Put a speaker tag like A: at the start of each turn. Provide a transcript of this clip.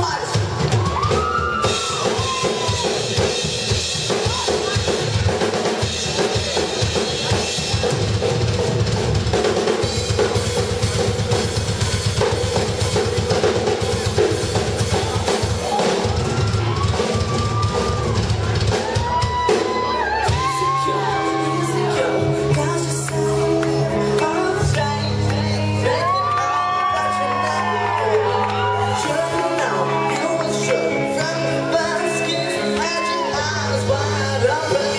A: much. Stop it.